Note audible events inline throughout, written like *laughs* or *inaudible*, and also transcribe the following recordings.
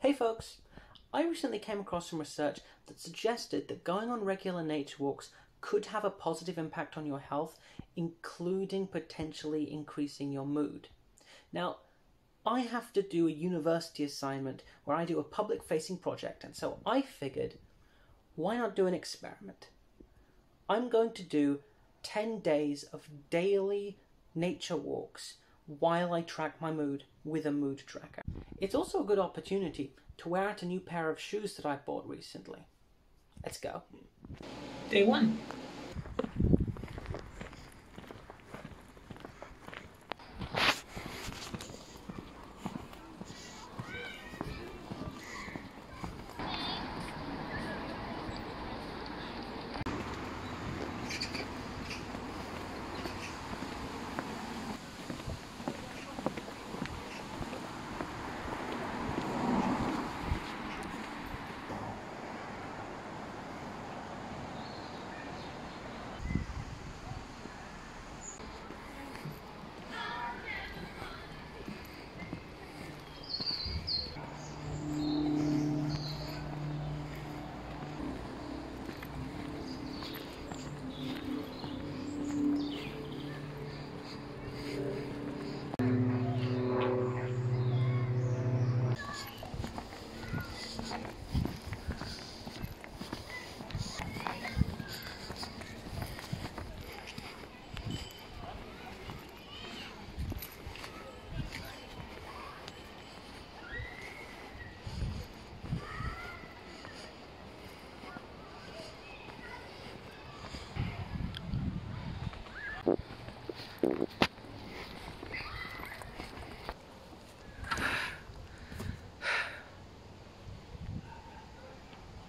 Hey folks! I recently came across some research that suggested that going on regular nature walks could have a positive impact on your health, including potentially increasing your mood. Now, I have to do a university assignment where I do a public facing project, and so I figured why not do an experiment? I'm going to do 10 days of daily nature walks while I track my mood with a mood tracker. It's also a good opportunity to wear out a new pair of shoes that I bought recently. Let's go. Day one.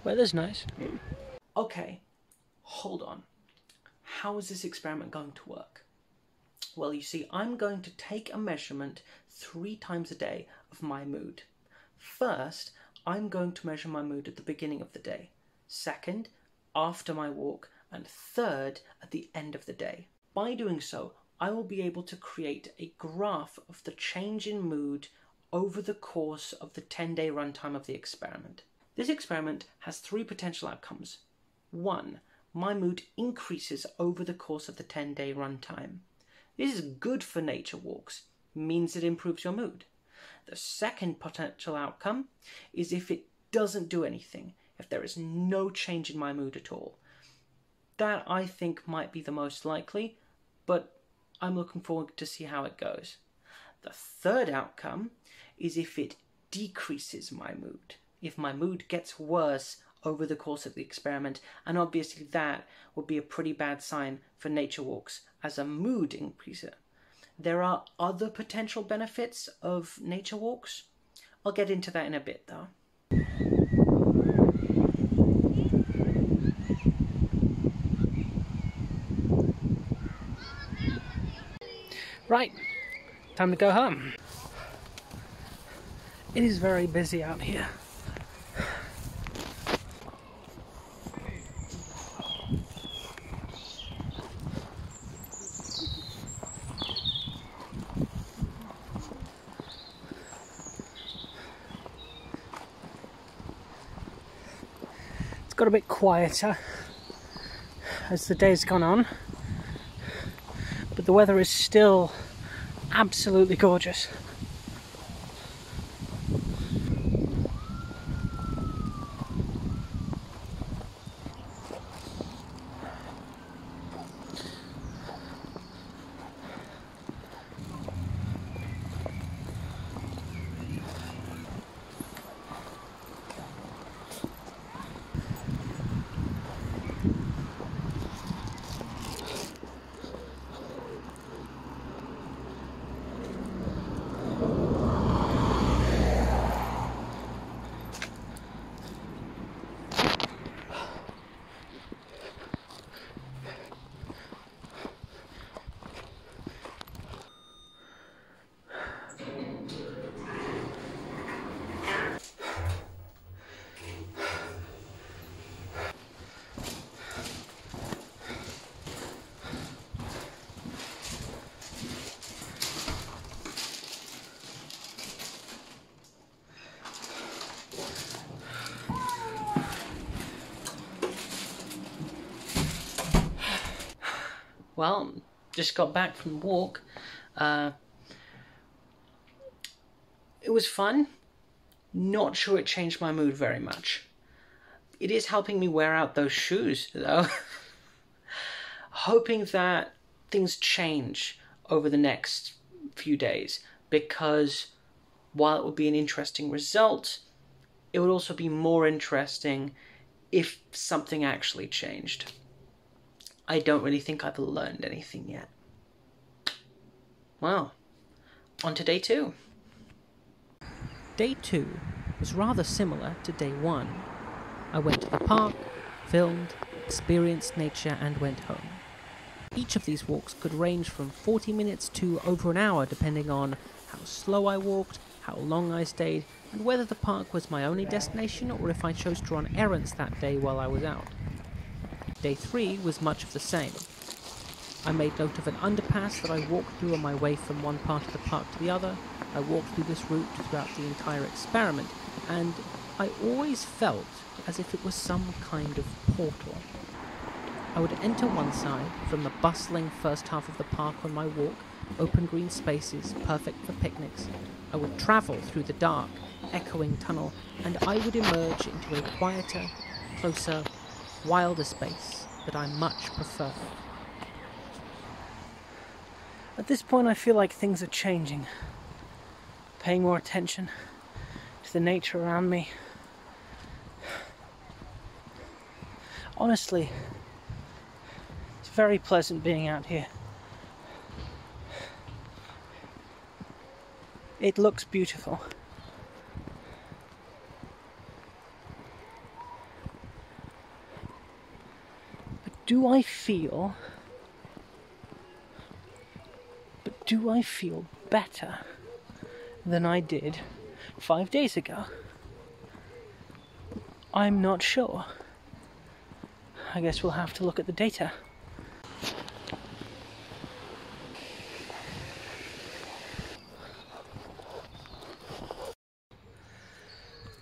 Weather's nice. Okay, hold on. How is this experiment going to work? Well, you see, I'm going to take a measurement three times a day of my mood. First, I'm going to measure my mood at the beginning of the day. Second, after my walk. And third, at the end of the day. By doing so, I will be able to create a graph of the change in mood over the course of the 10 day runtime of the experiment. This experiment has three potential outcomes. One, my mood increases over the course of the 10 day runtime. This is good for nature walks, means it improves your mood. The second potential outcome is if it doesn't do anything, if there is no change in my mood at all. That I think might be the most likely, but I'm looking forward to see how it goes. The third outcome is if it decreases my mood if my mood gets worse over the course of the experiment, and obviously that would be a pretty bad sign for nature walks as a mood increaser. There are other potential benefits of nature walks. I'll get into that in a bit though. Right, time to go home. It is very busy out here. Got a bit quieter as the day's gone on, but the weather is still absolutely gorgeous. Well, just got back from walk. Uh, it was fun. Not sure it changed my mood very much. It is helping me wear out those shoes, though. *laughs* Hoping that things change over the next few days because while it would be an interesting result, it would also be more interesting if something actually changed. I don't really think I've learned anything yet. Well, on to day two. Day two was rather similar to day one. I went to the park, filmed, experienced nature, and went home. Each of these walks could range from 40 minutes to over an hour depending on how slow I walked, how long I stayed, and whether the park was my only destination or if I chose to run errands that day while I was out. Day 3 was much of the same. I made note of an underpass that I walked through on my way from one part of the park to the other. I walked through this route throughout the entire experiment, and I always felt as if it was some kind of portal. I would enter one side from the bustling first half of the park on my walk, open green spaces perfect for picnics. I would travel through the dark, echoing tunnel, and I would emerge into a quieter, closer, wilder space that I much prefer. At this point, I feel like things are changing, paying more attention to the nature around me. Honestly, it's very pleasant being out here. It looks beautiful. Do I feel. But do I feel better than I did five days ago? I'm not sure. I guess we'll have to look at the data.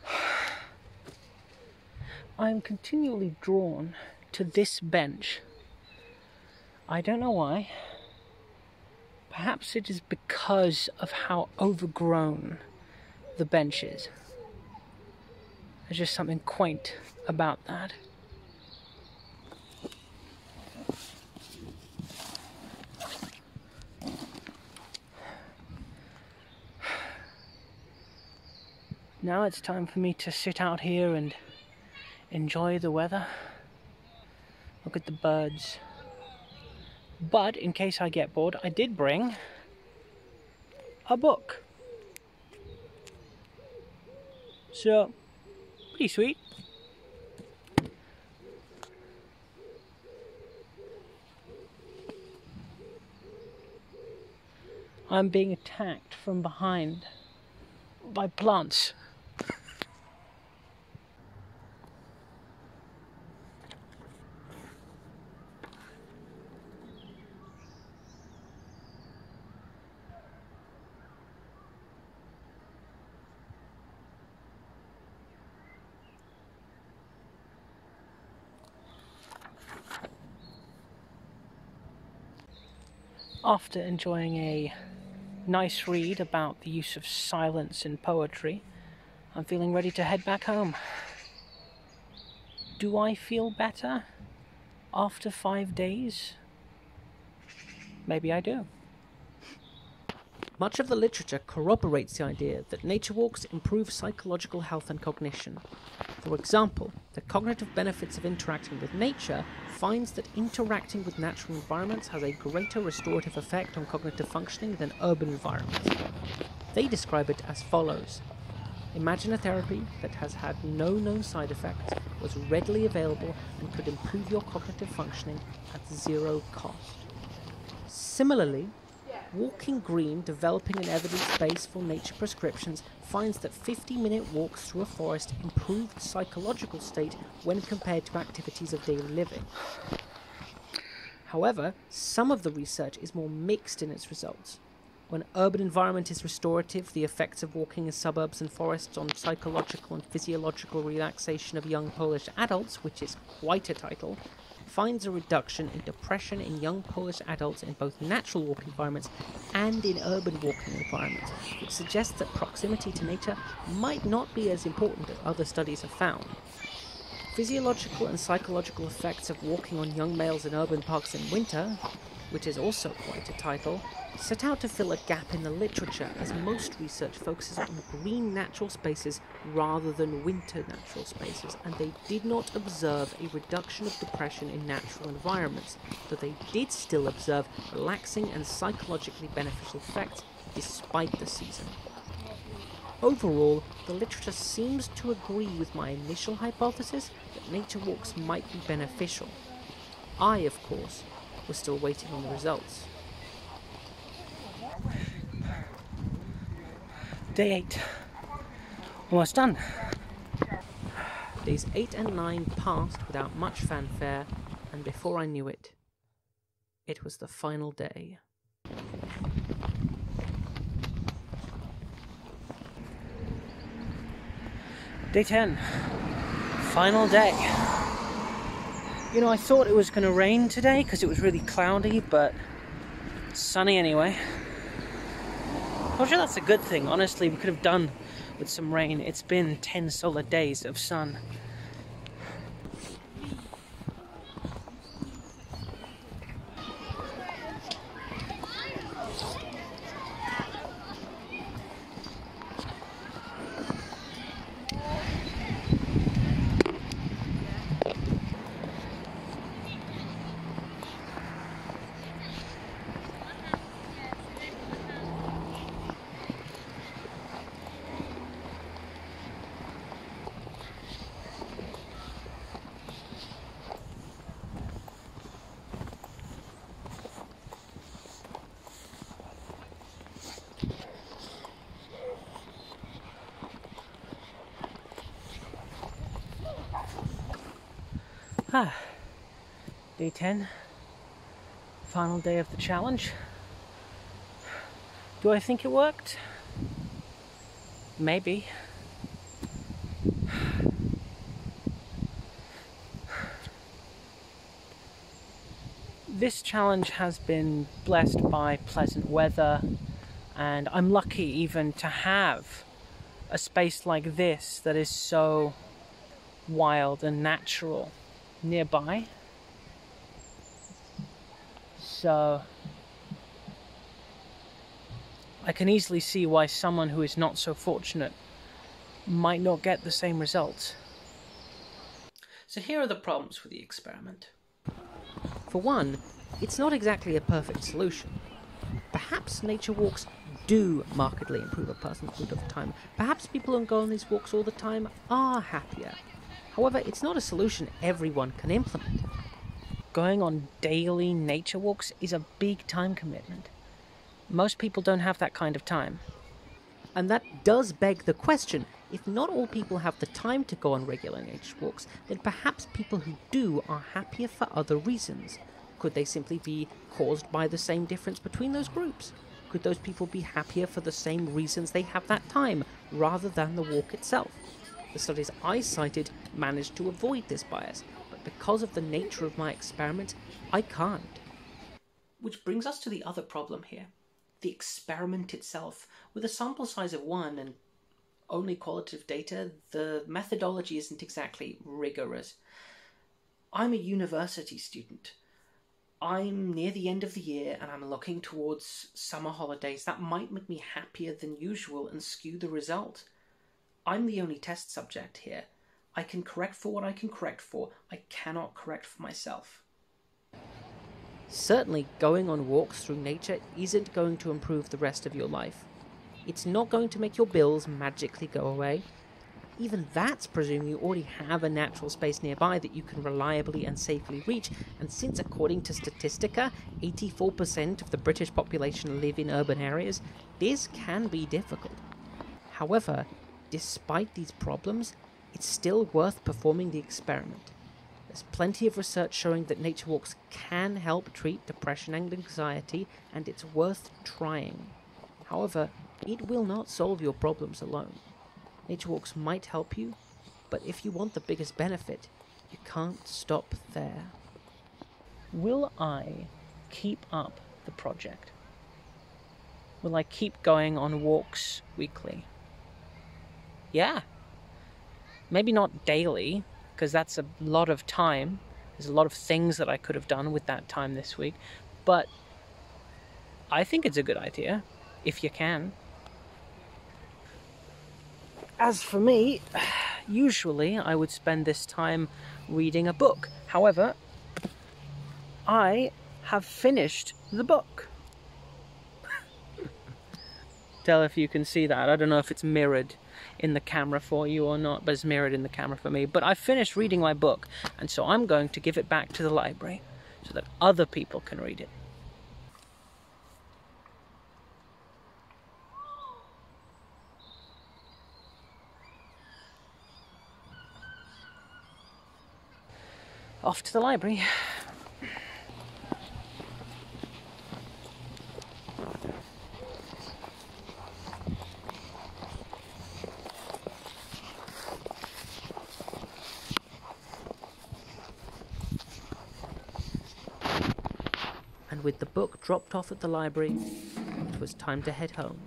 *sighs* I'm continually drawn to this bench. I don't know why. Perhaps it is because of how overgrown the bench is. There's just something quaint about that. Now it's time for me to sit out here and enjoy the weather, look at the birds. But in case I get bored, I did bring a book. So, pretty sweet. I'm being attacked from behind by plants. After enjoying a nice read about the use of silence in poetry, I'm feeling ready to head back home. Do I feel better after five days? Maybe I do. Much of the literature corroborates the idea that nature walks improve psychological health and cognition. For example, the cognitive benefits of interacting with nature finds that interacting with natural environments has a greater restorative effect on cognitive functioning than urban environments. They describe it as follows. Imagine a therapy that has had no known side effects, was readily available, and could improve your cognitive functioning at zero cost. Similarly, Walking Green, developing an evidence base for nature prescriptions, finds that 50 minute walks through a forest improve the psychological state when compared to activities of daily living. However, some of the research is more mixed in its results. When urban environment is restorative, the effects of walking in suburbs and forests on psychological and physiological relaxation of young Polish adults, which is quite a title, finds a reduction in depression in young Polish adults in both natural walk environments and in urban walking environments, which suggests that proximity to nature might not be as important as other studies have found. Physiological and psychological effects of walking on young males in urban parks in winter, which is also quite a title, set out to fill a gap in the literature as most research focuses on green natural spaces rather than winter natural spaces, and they did not observe a reduction of depression in natural environments, though they did still observe relaxing and psychologically beneficial effects despite the season. Overall, the literature seems to agree with my initial hypothesis that nature walks might be beneficial. I, of course, was still waiting on the results. Day 8. Almost done. Days 8 and 9 passed without much fanfare, and before I knew it, it was the final day. Day 10. Final day. You know, I thought it was going to rain today because it was really cloudy, but sunny anyway. I'm sure that's a good thing. Honestly, we could have done with some rain. It's been 10 solid days of sun. Ah, day 10, final day of the challenge. Do I think it worked? Maybe. This challenge has been blessed by pleasant weather, and I'm lucky even to have a space like this that is so wild and natural nearby. So I can easily see why someone who is not so fortunate might not get the same results. So here are the problems with the experiment. For one, it's not exactly a perfect solution. Perhaps nature walks do markedly improve a person's mood over time. Perhaps people who go on these walks all the time are happier. However, it's not a solution everyone can implement. Going on daily nature walks is a big time commitment. Most people don't have that kind of time. And that does beg the question if not all people have the time to go on regular nature walks, then perhaps people who do are happier for other reasons. Could they simply be caused by the same difference between those groups? Could those people be happier for the same reasons they have that time, rather than the walk itself? The studies I cited managed to avoid this bias, but because of the nature of my experiment, I can't. Which brings us to the other problem here the experiment itself. With a sample size of one and only qualitative data, the methodology isn't exactly rigorous. I'm a university student. I'm near the end of the year and I'm looking towards summer holidays. That might make me happier than usual and skew the result. I'm the only test subject here. I can correct for what I can correct for. I cannot correct for myself. Certainly, going on walks through nature isn't going to improve the rest of your life. It's not going to make your bills magically go away. Even that's presuming you already have a natural space nearby that you can reliably and safely reach, and since according to Statistica, 84% of the British population live in urban areas, this can be difficult. However, despite these problems, it's still worth performing the experiment. There's plenty of research showing that nature walks can help treat depression and anxiety, and it's worth trying. However, it will not solve your problems alone. Nature walks might help you, but if you want the biggest benefit, you can't stop there. will I keep up the project? Will I keep going on walks weekly? Yeah. Maybe not daily, because that's a lot of time. There's a lot of things that I could have done with that time this week. But I think it's a good idea, if you can. As for me, *sighs* usually I would spend this time reading a book. However, I have finished the book. *laughs* Tell if you can see that. I don't know if it's mirrored in the camera for you or not, but it's mirrored in the camera for me. But I finished reading my book, and so I'm going to give it back to the library so that other people can read it. Off to the library. And with the book dropped off at the library, it was time to head home.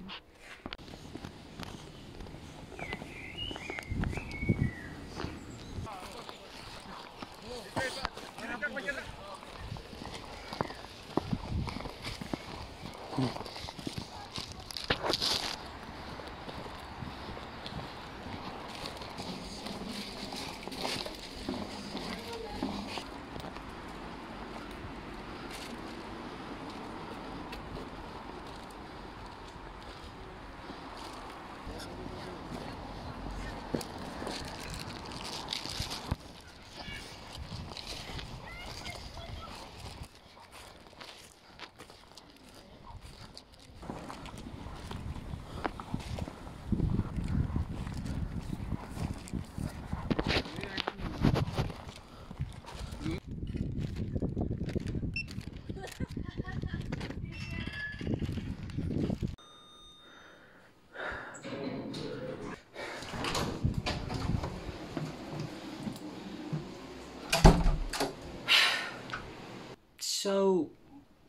So,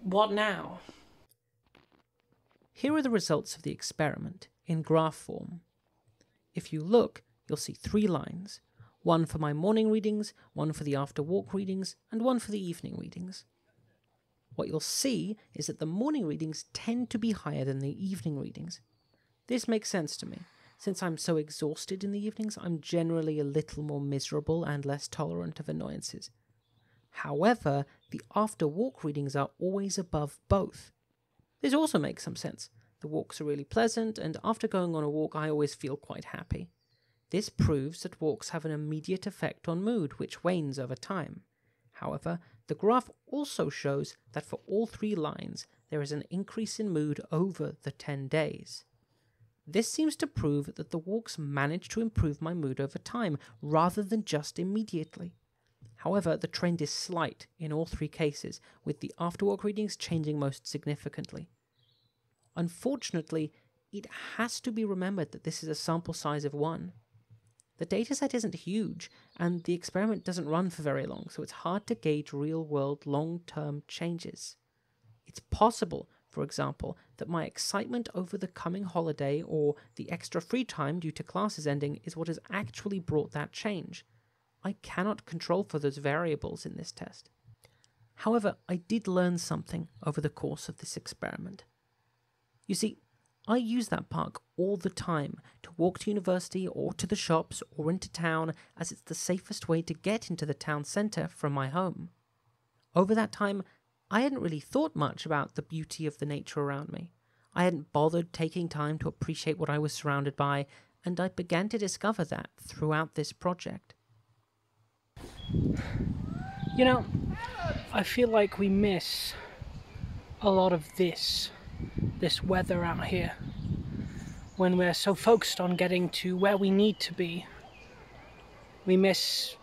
what now? Here are the results of the experiment in graph form. If you look, you'll see three lines one for my morning readings, one for the after walk readings, and one for the evening readings. What you'll see is that the morning readings tend to be higher than the evening readings. This makes sense to me. Since I'm so exhausted in the evenings, I'm generally a little more miserable and less tolerant of annoyances. However, the after walk readings are always above both. This also makes some sense. The walks are really pleasant, and after going on a walk, I always feel quite happy. This proves that walks have an immediate effect on mood, which wanes over time. However, the graph also shows that for all three lines, there is an increase in mood over the 10 days. This seems to prove that the walks manage to improve my mood over time rather than just immediately. However, the trend is slight in all three cases, with the afterwalk readings changing most significantly. Unfortunately, it has to be remembered that this is a sample size of one. The dataset isn't huge, and the experiment doesn't run for very long, so it's hard to gauge real world long term changes. It's possible, for example, that my excitement over the coming holiday or the extra free time due to classes ending is what has actually brought that change. I cannot control for those variables in this test. However, I did learn something over the course of this experiment. You see, I use that park all the time to walk to university or to the shops or into town as it's the safest way to get into the town centre from my home. Over that time, I hadn't really thought much about the beauty of the nature around me. I hadn't bothered taking time to appreciate what I was surrounded by, and I began to discover that throughout this project. You know, I feel like we miss a lot of this this weather out here when we're so focused on getting to where we need to be. We miss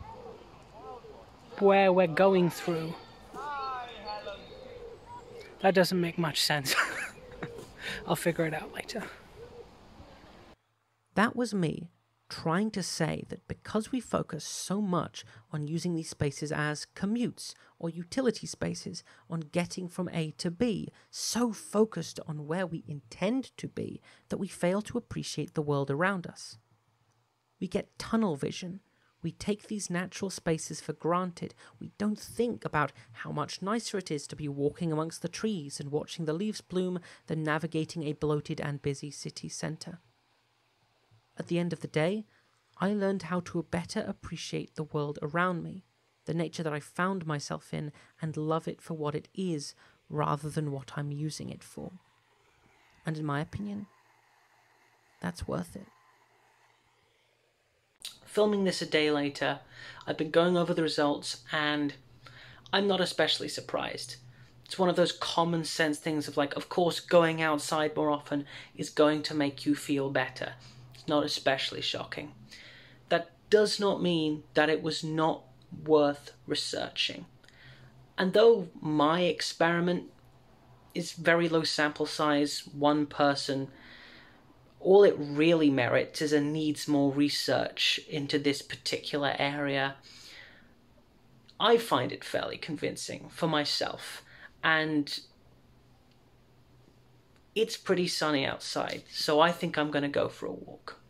where we're going through. That doesn't make much sense. *laughs* I'll figure it out later. That was me trying to say that because we focus so much on using these spaces as commutes or utility spaces, on getting from A to B, so focused on where we intend to be that we fail to appreciate the world around us. We get tunnel vision. We take these natural spaces for granted. We don't think about how much nicer it is to be walking amongst the trees and watching the leaves bloom than navigating a bloated and busy city centre. At the end of the day, I learned how to better appreciate the world around me, the nature that I found myself in, and love it for what it is rather than what I'm using it for. And in my opinion, that's worth it. Filming this a day later, I've been going over the results and I'm not especially surprised. It's one of those common sense things of like, of course, going outside more often is going to make you feel better. It's not especially shocking. That does not mean that it was not worth researching. And though my experiment is very low sample size, one person, all it really merits is a needs more research into this particular area. I find it fairly convincing for myself, and it's pretty sunny outside, so I think I'm going to go for a walk.